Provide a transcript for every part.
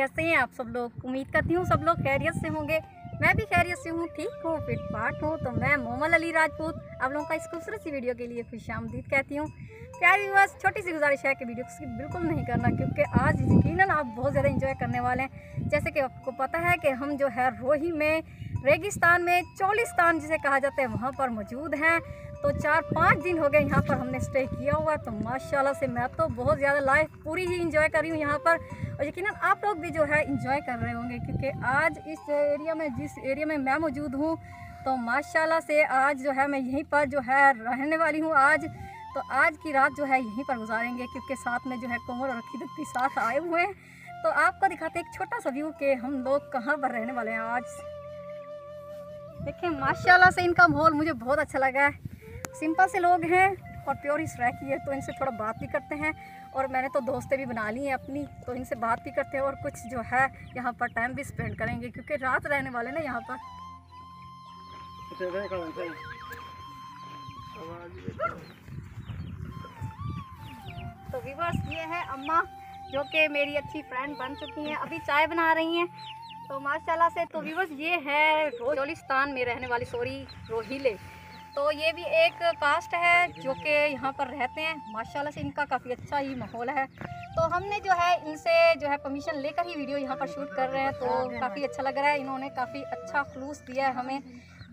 कैसे हैं आप सब लोग? उम्मीद करती हूँ सब लोग खैरियत से होंगे। मैं भी खैरियत से हूँ, ठीक हूँ, फिट फाट हूँ तो मैं मोमल अली राजपूत आप लोगों का इस खूबसूरत सी वीडियो के लिए खुश आमदीद कहती हूँ। प्यारी बस छोटी सी गुजारिश है कि वीडियो को बिल्कुल नहीं करना, क्योंकि आज यकीन आप बहुत ज़्यादा इंजॉय करने वाले हैं। जैसे कि आपको पता है कि हम जो है रोही में रेगिस्तान में चोलिस्तान जिसे कहा जाता है, वहाँ पर मौजूद हैं। तो चार पाँच दिन हो गए यहाँ पर हमने स्टे किया हुआ तो माशाल्लाह से मैं तो बहुत ज़्यादा लाइफ पूरी ही इंजॉय कर रही हूँ यहाँ पर। और यकीन आप लोग भी जो है इंजॉय कर रहे होंगे, क्योंकि आज इस एरिया में, जिस एरिया में मैं मौजूद हूँ तो माशाल्लाह से आज जो है मैं यहीं पर जो है रहने वाली हूँ आज। तो आज की रात जो है यहीं पर गुजारेंगे, क्योंकि साथ में जो है कोमल और रखी दत्ती साथ आए हुए हैं। तो आपको दिखाते एक छोटा सा व्यू कि हम लोग कहाँ पर रहने वाले हैं आज। देखिए माशाल्लाह से इनका माहौल मुझे बहुत अच्छा लगा है। सिंपल से लोग हैं और प्योर इस की है तो इनसे थोड़ा बात भी करते हैं। और मैंने तो दोस्तें भी बना ली हैं अपनी तो इनसे बात भी करते हैं और कुछ जो है, यहाँ पर टाइम भी स्पेंड करेंगे, क्योंकि रात रहने वाले ना यहाँ पर। तो विवर्स ये है अम्मा, जो कि मेरी अच्छी फ्रेंड बन चुकी हैं। अभी चाय बना रही हैं। तो माशाल्लाह से तो विवर्स ये है रोलिस्तान में रहने वाली सॉरी रोहिले। तो ये भी एक कास्ट है जो कि यहाँ पर रहते हैं। माशाल्लाह से इनका काफ़ी अच्छा ही माहौल है। तो हमने जो है इनसे जो है परमिशन लेकर ही वीडियो यहाँ पर शूट कर रहे हैं। तो काफ़ी अच्छा लग रहा है। इन्होंने काफ़ी अच्छा खलूस दिया है हमें।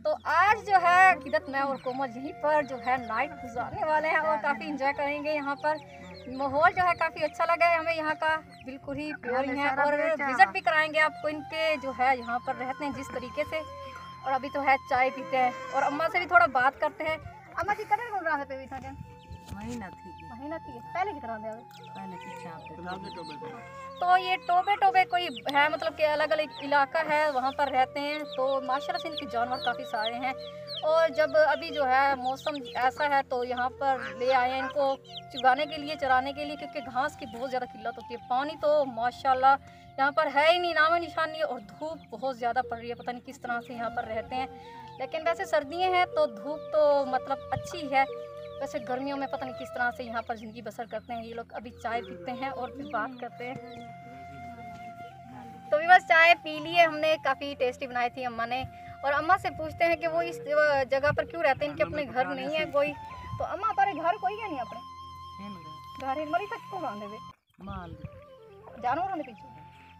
तो आज जो है किदत मैं और कोमल यहीं पर जो है नाइट गुजारने वाले हैं और काफ़ी इंजॉय करेंगे यहाँ पर। माहौल जो है काफ़ी अच्छा लगा है हमें यहाँ का बिल्कुल ही प्योर ही है और विज़िट भी कराएँगे आपको इनके जो है यहाँ पर रहते हैं जिस तरीके से। और अभी तो है चाय पीते हैं। और अम्मा से भी थोड़ा बात करते हैं। अम्मा जी बोल रहा है पे भी था क्या? महीना थी महीना थी पहले की तरह दे पहले पीछा तो ये टोबे टोबे कोई है मतलब कि अलग अलग इलाका है वहाँ पर रहते हैं तो माशा से इनके जानवर काफ़ी सारे हैं और जब अभी जो है मौसम ऐसा है तो यहाँ पर ले आए हैं इनको चुगाने के लिए चराने के लिए क्योंकि घास की बहुत ज़्यादा किल्लत होती है पानी तो माशाल्लाह यहाँ पर है ही नहीं नाम निशानी और धूप बहुत ज़्यादा पड़ रही है पता नहीं किस तरह से यहाँ पर रहते हैं लेकिन वैसे सर्दियाँ हैं तो धूप तो मतलब अच्छी है वैसे गर्मियों में पता नहीं किस तरह से यहाँ पर ज़िंदगी बसर करते हैं ये लोग अभी चाय पीते हैं और फिर बात करते हैं। तो भी बस चाय पी लिए हमने काफ़ी टेस्टी बनाई थी अम्मा ने। और अम्मा से पूछते हैं कि वो इस जगह पर क्यों रहते हैं इनके अपने घर नहीं है कोई। तो अम्मा हमारे घर कोई है नहीं अपने? घर मरी तक को बांधे हुए जानवरों के पीछे।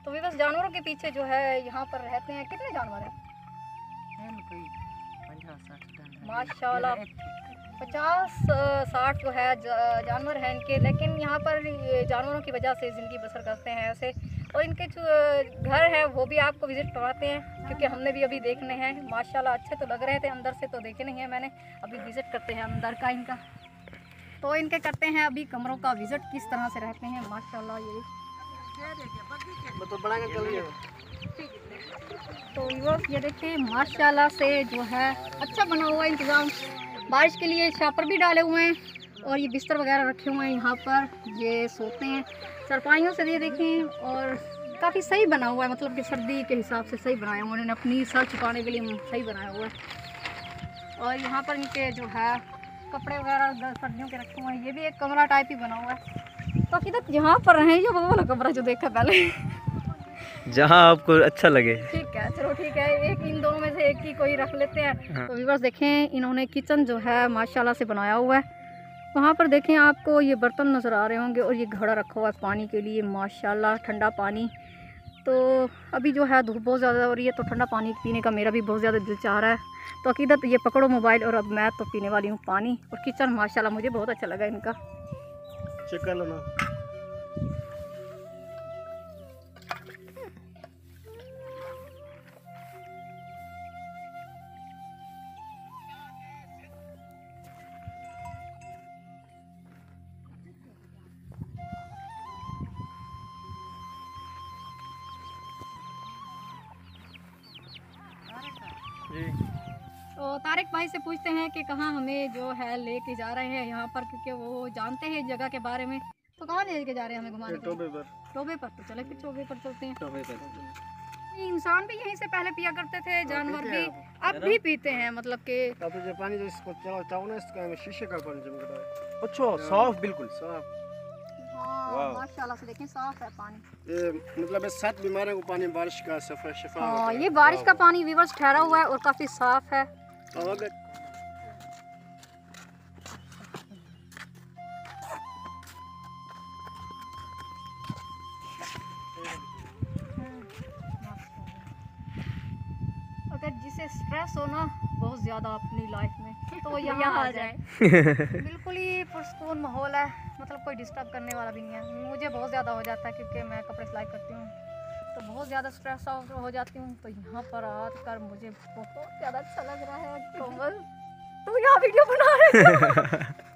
तो भी बस जानवरों के पीछे जो है यहाँ पर रहते हैं। कितने जानवर हैं? माशाल्लाह। पचास साठ जो है जानवर हैं इनके लेकिन यहाँ पर जानवरों की वजह से ज़िंदगी बसर करते हैं ऐसे और इनके जो घर है वो भी आपको विज़िट करवाते हैं क्योंकि हमने भी अभी देखने हैं। माशाल्लाह अच्छे तो लग रहे थे अंदर से तो देखे नहीं है मैंने। अभी विज़िट करते हैं अंदर का इनका। तो इनके करते हैं अभी कमरों का विज़िट किस तरह से रहते हैं माशाल्लाह ये। तो व्यूअर्स ये देखें माशाल्लाह से जो है अच्छा बना हुआ इंतज़ाम। बारिश के लिए छापर भी डाले हुए हैं और ये बिस्तर वगैरह रखे हुए हैं यहाँ पर। ये सोते हैं सरपाइयों से ये देखें और काफ़ी सही बना हुआ है मतलब कि सर्दी के हिसाब से सही बनाया हुआ है। उन्होंने अपनी सर छुपाने के लिए सही बनाया हुआ है। और यहाँ पर इनके जो है कपड़े वगैरह सर्दियों के रखे हुए हैं ये भी एक कमरा टाइप ही बना हुआ है। तो किधर यहाँ पर रहें ये वो वाला कमरा जो देखा पहले। जहाँ आपको अच्छा लगे। ठीक है चलो ठीक है एक ही कोई रख लेते हैं। हाँ। तो व्यूवर्स देखें इन्होंने किचन जो है माशाल्लाह से बनाया हुआ है। वहाँ पर देखें आपको ये बर्तन नज़र आ रहे होंगे और ये घड़ा रखा हुआ है पानी के लिए माशाल्लाह ठंडा पानी। तो अभी जो है धूप बहुत ज़्यादा हो रही है तो ठंडा पानी पीने का मेरा भी बहुत ज़्यादा दिल चाह रहा है। तो अकीदत ये पकड़ो मोबाइल और अब मैं तो पीने वाली हूँ पानी और किचन माशाल्लाह मुझे बहुत अच्छा लगा इनका। चेक कर लेना जी। तो तारिक भाई से पूछते हैं कि कहाँ हमें जो है लेके जा रहे हैं यहाँ पर क्योंकि वो जानते हैं जगह के बारे में। तो कहाँ लेके जा रहे हैं हमें घुमाने के टोबे पर। टोबे पर। तो चले फिर टोबे पर चलते हैं। टोबे पर। इंसान भी यहीं से पहले पिया करते थे जानवर भी। अब भी पीते हैं मतलब कि तो जो पानी जो इसको चलाओ चाहो ना इसका शीशे का पानी है अच्छा साफ़ बिल्कुल। साफ़। हाँ हाँ माशाल्लाह से देखें साफ़ है पानी। ये मतलब सात बीमारियों को पानी बारिश का सफ़र शिफा हाँ ये बारिश का पानी व्यूवर्स ठहरा हुआ है और काफ़ी साफ़ है। अगर अगर जिसे स्ट्रेस हो ना बहुत ज़्यादा अपनी लाइफ में तो वो यहाँ आ जाए। बिल्कुल ही पुरस्कून माहौल है। मतलब कोई डिस्टर्ब करने वाला भी नहीं है। मुझे बहुत ज़्यादा हो जाता है क्योंकि मैं कपड़े सिलाई करती हूँ। तो बहुत ज़्यादा स्ट्रेस हो जाती हूँ। तो यहाँ पर आकर मुझे बहुत ज़्यादा अच्छा लग रहा है, कोमल। तू यहाँ वीडियो बना रहे